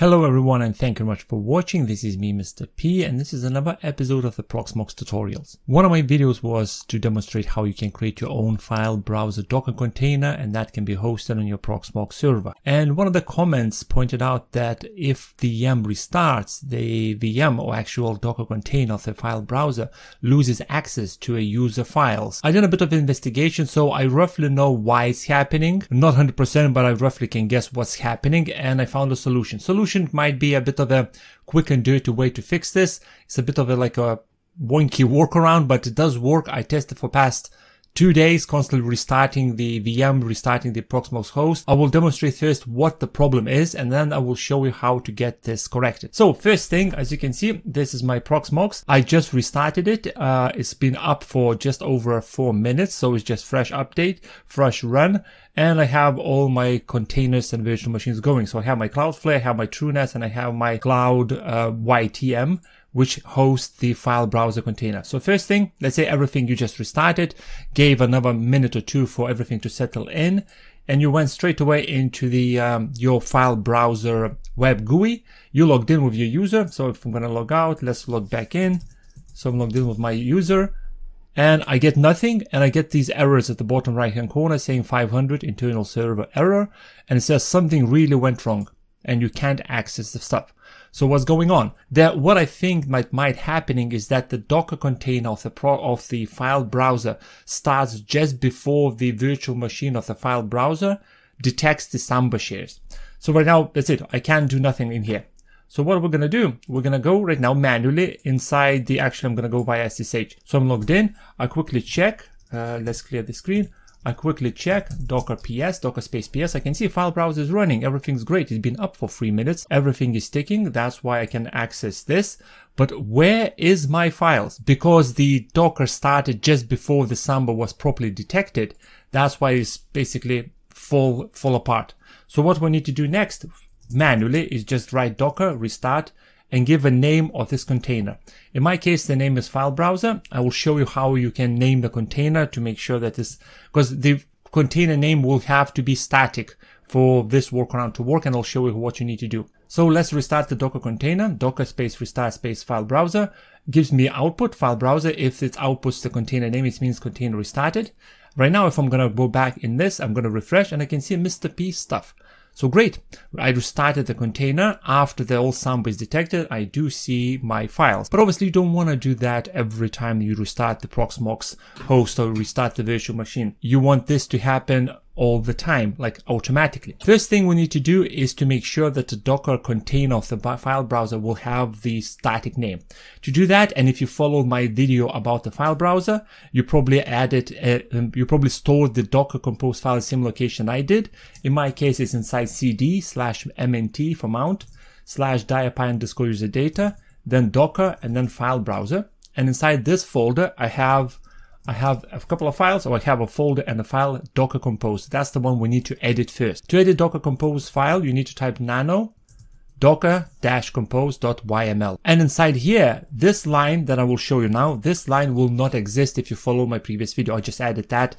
Hello everyone and thank you very much for watching. This is me Mr. P and this is another episode of the Proxmox tutorials. One of my videos was to demonstrate how you can create your own file browser Docker container and that can be hosted on your Proxmox server. And one of the comments pointed out that if the VM restarts, the VM or actual Docker container of the file browser loses access to a user files. I did a bit of investigation so I roughly know why it's happening. Not 100% but I roughly can guess what's happening and I found a solution. Solution solution might be a bit of a quick and dirty way to fix this. It's a bit of a like a wonky workaround, but it does work. I tested for past two days, constantly restarting the VM, restarting the Proxmox host. I will demonstrate first what the problem is, and then I will show you how to get this corrected. So first thing, as you can see, this is my Proxmox. I just restarted it. Uh, it's been up for just over four minutes. So it's just fresh update, fresh run. And I have all my containers and virtual machines going. So I have my Cloudflare, I have my TrueNAS, and I have my Cloud uh, YTM which hosts the file browser container. So first thing, let's say everything you just restarted, gave another minute or two for everything to settle in, and you went straight away into the um, your file browser web GUI. You logged in with your user. So if I'm going to log out, let's log back in. So I'm logged in with my user and I get nothing and I get these errors at the bottom right hand corner saying 500 internal server error and it says something really went wrong and you can't access the stuff. So what's going on? That what I think might might happening is that the Docker container of the pro, of the file browser starts just before the virtual machine of the file browser detects the Samba shares. So right now, that's it. I can't do nothing in here. So what we're going to do, we're going to go right now manually inside the, actually I'm going to go via SSH. So I'm logged in. I quickly check. Uh, let's clear the screen. I quickly check docker ps, docker space ps. I can see file browser is running. Everything's great. It's been up for three minutes. Everything is ticking. That's why I can access this. But where is my files? Because the docker started just before the Samba was properly detected. That's why it's basically fall, fall apart. So what we need to do next manually is just write docker, restart, and give a name of this container. In my case, the name is file browser. I will show you how you can name the container to make sure that this, because the container name will have to be static for this workaround to work and I'll show you what you need to do. So let's restart the Docker container, docker space restart space file browser gives me output file browser. If it outputs the container name, it means container restarted. Right now, if I'm going to go back in this, I'm going to refresh and I can see Mr. P stuff. So great, I restarted the container. After the old Samba is detected, I do see my files. But obviously you don't want to do that every time you restart the Proxmox host or restart the virtual machine. You want this to happen all the time, like automatically. First thing we need to do is to make sure that the Docker container of the file browser will have the static name. To do that, and if you follow my video about the file browser, you probably added, uh, um, you probably stored the Docker compose file in the same location I did. In my case, it's inside cd slash mnt for mount slash dietpi underscore user data, then Docker, and then file browser. And inside this folder, I have I have a couple of files, or I have a folder and a file, Docker Compose. That's the one we need to edit first. To edit Docker Compose file, you need to type nano docker-compose.yml. And inside here, this line that I will show you now, this line will not exist if you follow my previous video. I just added that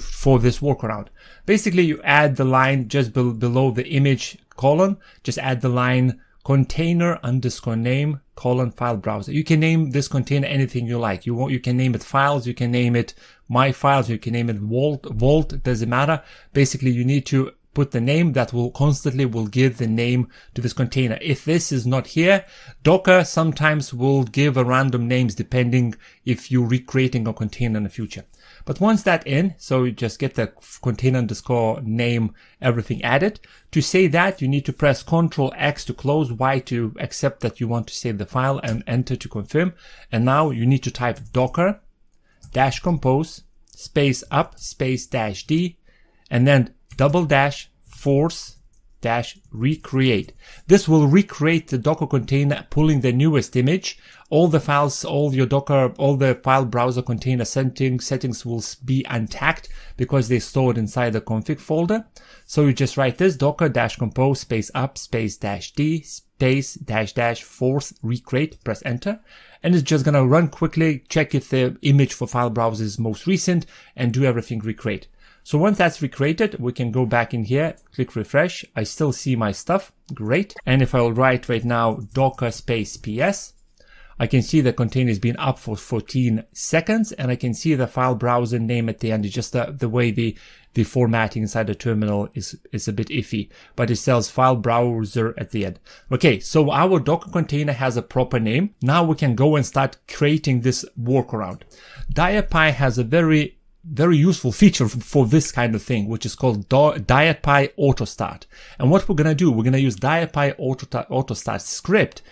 for this workaround. Basically, you add the line just be below the image colon, just add the line container underscore name colon file browser. You can name this container anything you like. You want, you can name it files, you can name it my files, you can name it vault, vault, doesn't matter. Basically, you need to put the name that will constantly will give the name to this container. If this is not here, Docker sometimes will give a random names depending if you're recreating a container in the future. But once that in, so you just get the container underscore name, everything added. To say that, you need to press Control X to close, Y to accept that you want to save the file and enter to confirm. And now you need to type docker dash compose space up space dash D and then double dash force dash recreate. This will recreate the Docker container pulling the newest image. All the files, all your Docker, all the file browser container settings, settings will be untagged because they're stored inside the config folder. So you just write this docker dash compose space up space dash d space dash dash force recreate, press enter. And it's just gonna run quickly, check if the image for file browser is most recent and do everything recreate. So once that's recreated, we can go back in here, click refresh. I still see my stuff. Great. And if I will write right now docker space ps, I can see the container has been up for 14 seconds and I can see the file browser name at the end. It's just the, the way the, the formatting inside the terminal is, is a bit iffy, but it says file browser at the end. Okay, so our Docker container has a proper name. Now we can go and start creating this workaround. DietPi has a very very useful feature for this kind of thing, which is called DietPi Auto Start. And what we're going to do, we're going to use Auto, Auto Start script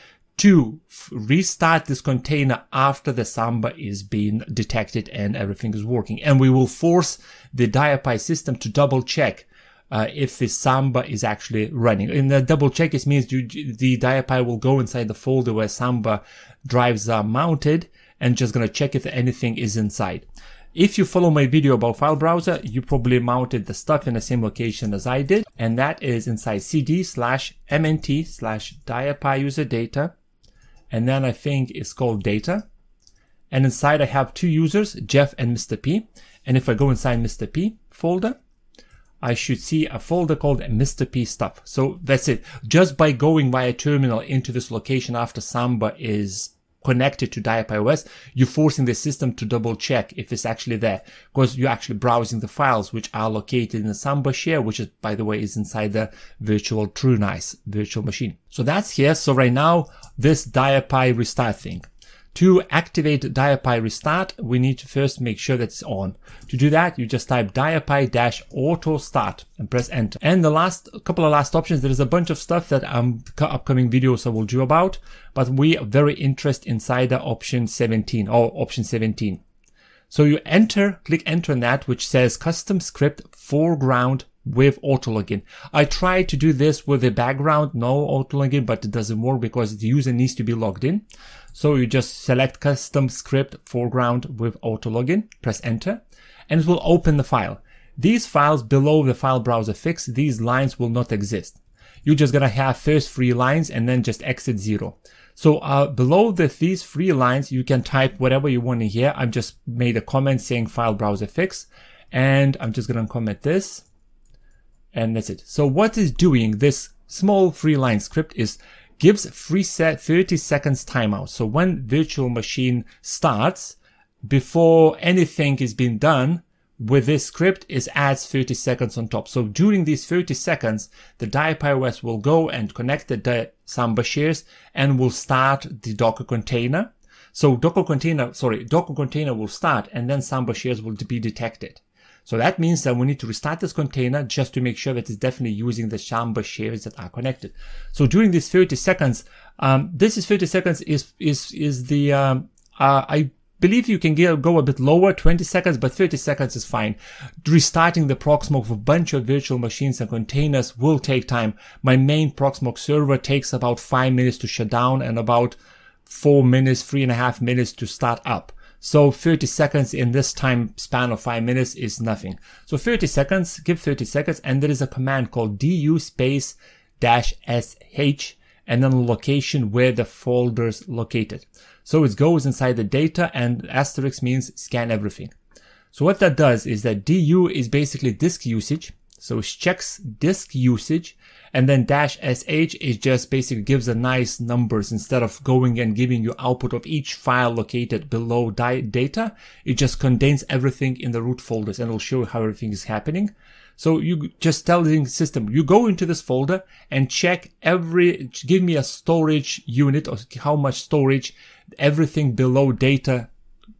to restart this container after the Samba is being detected and everything is working. And we will force the DietPi system to double check uh, if the Samba is actually running. In the double check, it means you, the DietPi will go inside the folder where Samba drives are mounted and just gonna check if anything is inside. If you follow my video about file browser, you probably mounted the stuff in the same location as I did, and that is inside cd slash mnt slash dietpi user data and then I think it's called data. And inside I have two users, Jeff and Mr. P. And if I go inside Mr. P folder, I should see a folder called Mr. P stuff. So that's it. Just by going via terminal into this location after Samba is connected to DietPi you're forcing the system to double check if it's actually there because you're actually browsing the files which are located in the Samba share, which is, by the way, is inside the virtual TrueNAS virtual machine. So that's here. So right now, this DietPi restart thing. To activate DietPi restart, we need to first make sure that it's on. To do that, you just type dietpi-auto start and press enter. And the last couple of last options, there is a bunch of stuff that um upcoming videos I will do about, but we are very interested inside the option 17 or option 17. So you enter, click enter on that, which says custom script foreground with auto login. I tried to do this with the background, no auto login, but it doesn't work because the user needs to be logged in. So you just select custom script foreground with auto login, press enter, and it will open the file. These files below the file browser fix, these lines will not exist. You're just gonna have first three lines and then just exit zero. So uh, below the, these three lines, you can type whatever you want in here. I've just made a comment saying file browser fix, and I'm just gonna comment this and that's it. So what is doing this small three line script is gives free set 30 seconds timeout. So when virtual machine starts, before anything is being done with this script is adds 30 seconds on top. So during these 30 seconds, the DietPi will go and connect the Samba shares and will start the Docker container. So Docker container, sorry, Docker container will start and then Samba shares will be detected. So that means that we need to restart this container just to make sure that it's definitely using the Samba shares that are connected. So during these 30 seconds, um, this is 30 seconds is, is, is the, um, uh, I believe you can get, go a bit lower, 20 seconds, but 30 seconds is fine. Restarting the Proxmox with a bunch of virtual machines and containers will take time. My main Proxmox server takes about five minutes to shut down and about four minutes, three and a half minutes to start up. So 30 seconds in this time span of 5 minutes is nothing. So 30 seconds, give 30 seconds, and there is a command called du space dash sh and then the location where the folder's located. So it goes inside the data and asterisk means scan everything. So what that does is that du is basically disk usage. So it checks disk usage and then dash sh is just basically gives a nice numbers instead of going and giving you output of each file located below data. It just contains everything in the root folders and it'll show you how everything is happening. So you just tell the system, you go into this folder and check every, give me a storage unit or how much storage everything below data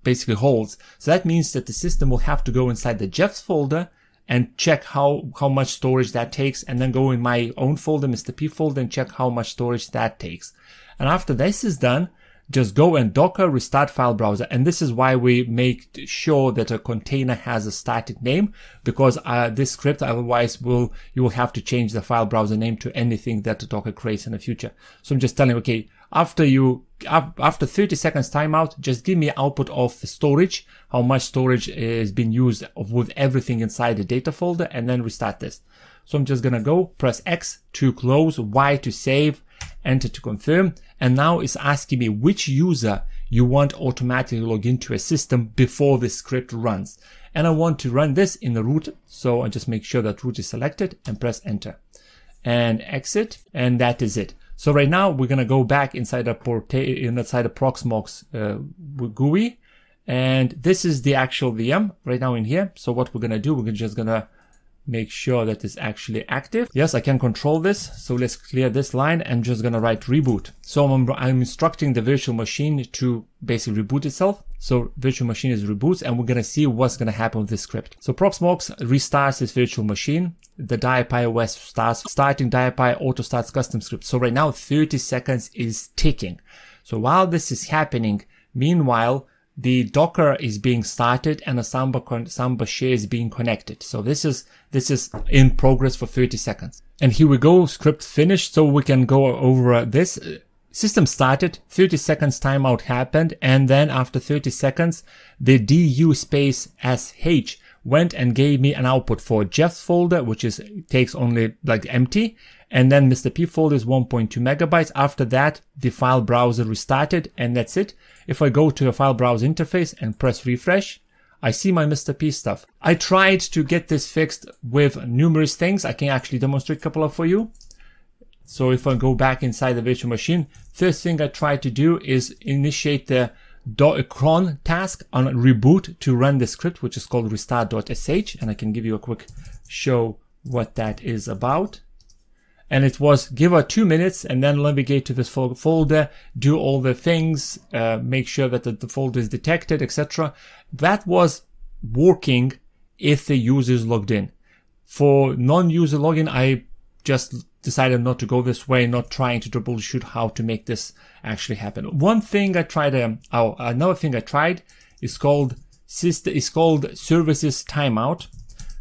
basically holds. So that means that the system will have to go inside the Jeff's folder and check how, how much storage that takes and then go in my own folder, Mr. P folder and check how much storage that takes. And after this is done, just go and docker restart file browser. And this is why we make sure that a container has a static name because uh, this script otherwise will, you will have to change the file browser name to anything that Docker creates in the future. So I'm just telling, okay, after you, after 30 seconds timeout, just give me output of the storage, how much storage is being used with everything inside the data folder and then restart this. So I'm just gonna go press X to close, Y to save, enter to confirm. And now it's asking me which user you want automatically log into a system before the script runs. and I want to run this in the root. So I just make sure that root is selected and press enter and exit. And that is it. So right now we're going to go back inside the port inside the Proxmox uh, GUI. And this is the actual VM right now in here. So what we're going to do, we're just going to make sure that it's actually active. Yes, I can control this. So let's clear this line. I'm just to write reboot. So I'm, I'm, instructing the virtual machine to basically reboot itself. So virtual machine is reboots and we're to see what's to happen with this script. So Proxmox restarts this virtual machine. The DietPi OS starts starting DietPi auto starts custom script. So right now 30 seconds is ticking. So while this is happening, meanwhile, the Docker is being started and a Samba, Samba share is being connected. So this is, this is in progress for 30 seconds. And here we go, script finished. So we can go over this. System started, 30 seconds timeout happened. And then after 30 seconds, the du space sh went and gave me an output for Jeff's folder, which is takes only like empty. And then Mr. P folder is 1.2 megabytes. After that, the file browser restarted and that's it. If I go to a file browser interface and press refresh, I see my Mr. P stuff. I tried to get this fixed with numerous things. I can actually demonstrate a couple of for you. So if I go back inside the virtual machine, first thing I try to do is initiate the cron task on reboot to run the script, which is called restart.sh. And I can give you a quick show what that is about and it was give her two minutes and then navigate to this folder, do all the things, uh, make sure that the, the folder is detected, etc. That was working if the user is logged in. For non-user login, I just decided not to go this way, not trying to troubleshoot how to make this actually happen. One thing I tried, um, oh, another thing I tried is called system, is called services timeout.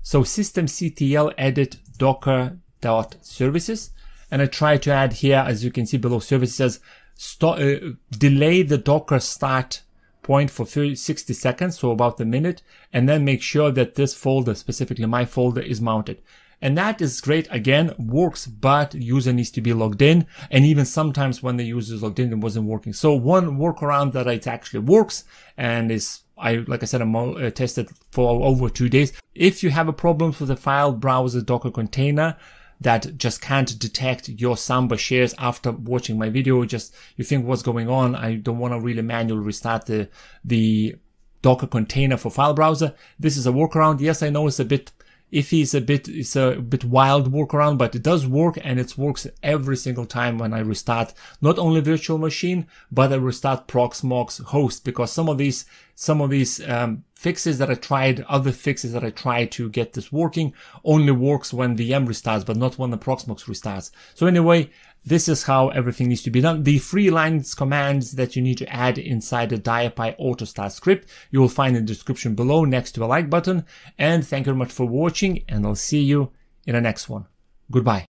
So systemctl edit docker dot services. And I try to add here, as you can see below services, start, uh, delay the Docker start point for 30, 60 seconds, so about a minute, and then make sure that this folder, specifically my folder, is mounted. And that is great. Again, works, but user needs to be logged in. And even sometimes when the user is logged in, it wasn't working. So one workaround that it actually works and is I, like I said, I'm uh, tested for over two days. If you have a problem with the file browser Docker container, that just can't detect your Samba shares after watching my video. Just you think what's going on. I don't want to really manually restart the, the Docker container for file browser. This is a workaround. Yes, I know it's a bit iffy. It's a bit, it's a bit wild workaround, but it does work and it works every single time when I restart not only virtual machine, but I restart Proxmox host because some of these, some of these, um, fixes that I tried, other fixes that I tried to get this working only works when the VM restarts, but not when the Proxmox restarts. So anyway, this is how everything needs to be done. The three lines commands that you need to add inside the DietPi AutoStart script, you will find in the description below next to the like button. And thank you very much for watching and I'll see you in the next one. Goodbye.